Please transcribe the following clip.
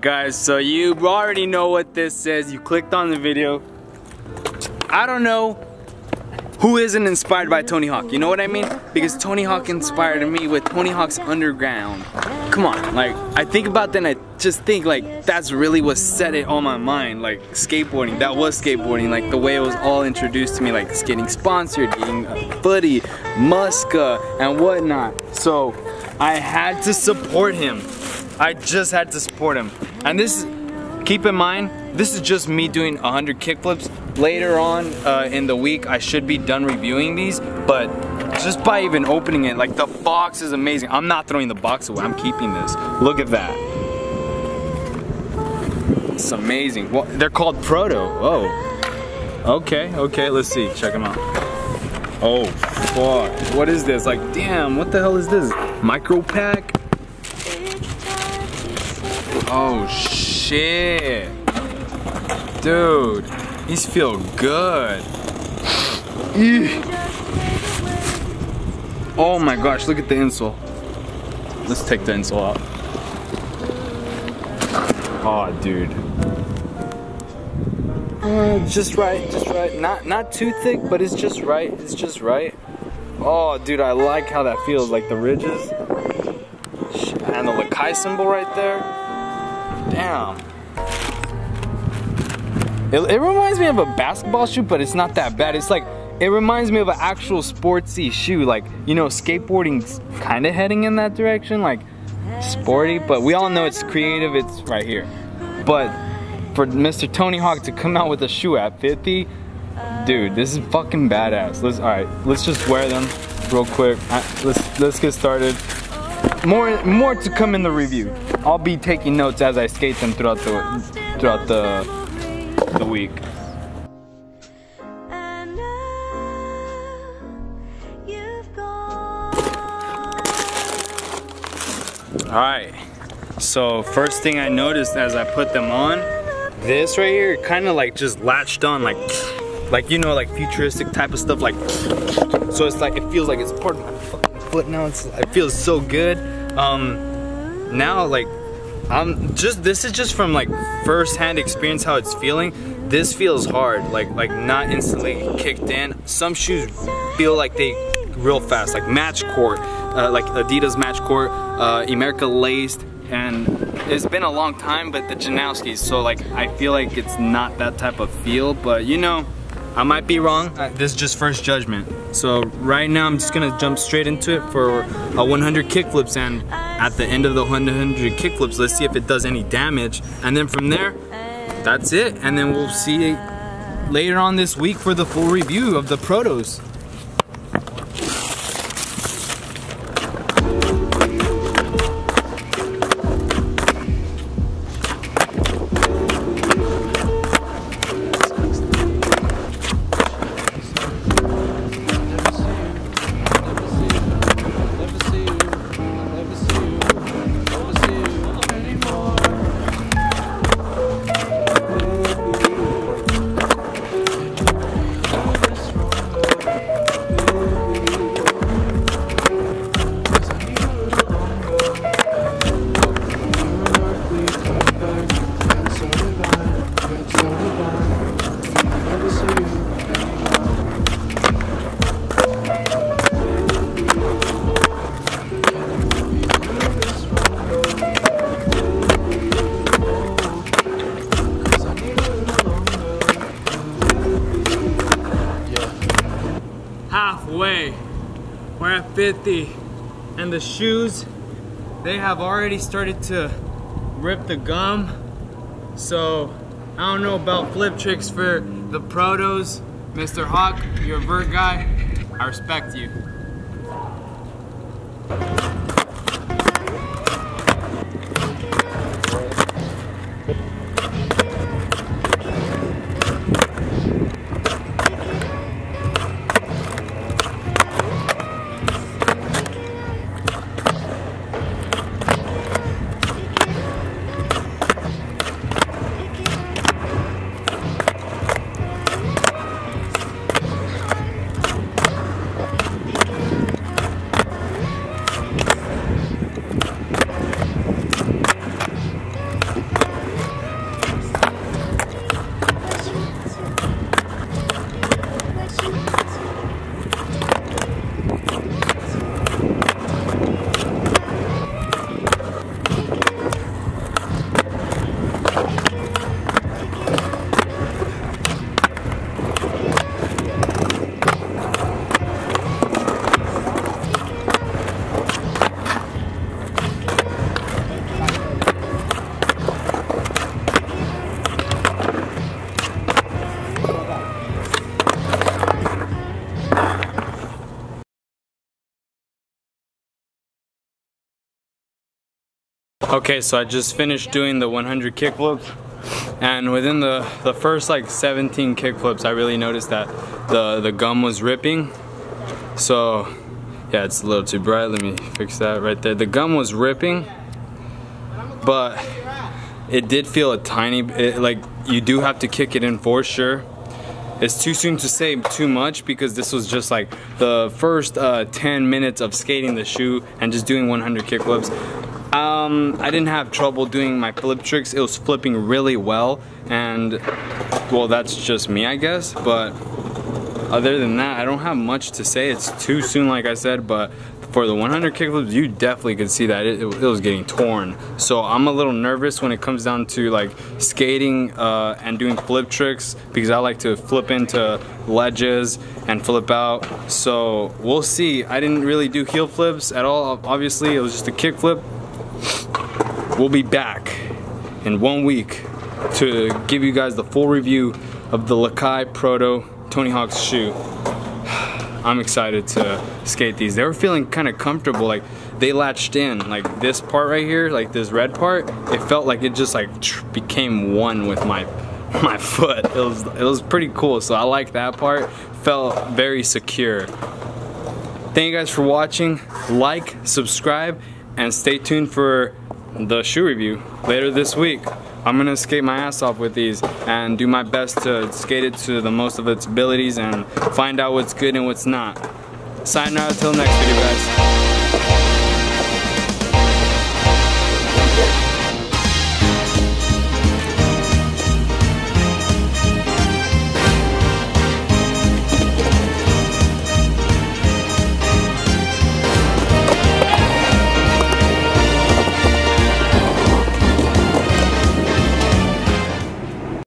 Guys, so you already know what this says. You clicked on the video. I don't know who isn't inspired by Tony Hawk? You know what I mean? Because Tony Hawk inspired me with Tony Hawk's Underground. Come on, like, I think about and I just think like, that's really what set it on my mind. Like, skateboarding, that was skateboarding. Like, the way it was all introduced to me, like, getting sponsored, getting footy, Muska, and whatnot. So, I had to support him. I just had to support him. And this, keep in mind, this is just me doing 100 kickflips. Later on uh, in the week, I should be done reviewing these, but just by even opening it, like the box is amazing. I'm not throwing the box away, I'm keeping this. Look at that. It's amazing. Well, they're called Proto. Oh. Okay, okay, let's see. Check them out. Oh, fuck. What is this? Like, damn, what the hell is this? Micro pack? Oh, shit. Dude, these feel good. Oh my gosh, look at the insole. Let's take the insole out. Oh, dude. Uh, just right, just right. Not not too thick, but it's just right. It's just right. Oh, dude, I like how that feels, like the ridges. And the Lakai symbol right there. Damn. It, it reminds me of a basketball shoe, but it's not that bad. It's like, it reminds me of an actual sportsy shoe. Like, you know, skateboarding's kind of heading in that direction, like sporty, but we all know it's creative, it's right here. But for Mr. Tony Hawk to come out with a shoe at 50, dude, this is fucking badass. Let's, all right, let's just wear them real quick. Let's, let's get started. More, more to come in the review. I'll be taking notes as I skate them throughout the, throughout the the week. Alright, so first thing I noticed as I put them on, this right here kind of like just latched on like, like you know like futuristic type of stuff like, so it's like, it feels like it's part of my fucking foot now, it's, it feels so good. Um, now like um, just this is just from like first-hand experience how it's feeling. This feels hard, like like not instantly kicked in. Some shoes feel like they real fast, like match court, uh, like Adidas match court, uh, Emerica laced, and it's been a long time. But the Janoskis, so like I feel like it's not that type of feel. But you know, I might be wrong. Uh, this is just first judgment. So right now I'm just gonna jump straight into it for a 100 kickflips and at the end of the 100 kickflips, let's see if it does any damage. And then from there, that's it. And then we'll see later on this week for the full review of the Protos. Halfway. We're at 50. And the shoes, they have already started to rip the gum. So I don't know about flip tricks for the protos. Mr. Hawk, you're a vert guy. I respect you. Okay, so I just finished doing the 100 kickflips and within the, the first like 17 kickflips I really noticed that the, the gum was ripping. So yeah, it's a little too bright. Let me fix that right there. The gum was ripping, but it did feel a tiny, it, like you do have to kick it in for sure. It's too soon to say too much because this was just like the first uh, 10 minutes of skating the shoe and just doing 100 kickflips. Um, I didn't have trouble doing my flip tricks. It was flipping really well and well that's just me I guess but other than that I don't have much to say. It's too soon like I said but for the 100 kickflips you definitely could see that it, it, was getting torn. So I'm a little nervous when it comes down to like skating uh, and doing flip tricks because I like to flip into ledges and flip out. So we'll see. I didn't really do heel flips at all obviously it was just a kick flip we'll be back in one week to give you guys the full review of the Lakai Proto Tony Hawk's shoe. I'm excited to skate these. They were feeling kind of comfortable, like they latched in. Like this part right here, like this red part, it felt like it just like became one with my my foot. It was it was pretty cool. So I like that part. Felt very secure. Thank you guys for watching. Like, subscribe, and stay tuned for the shoe review later this week. I'm gonna skate my ass off with these and do my best to skate it to the most of its abilities and find out what's good and what's not. Signing out until next video guys.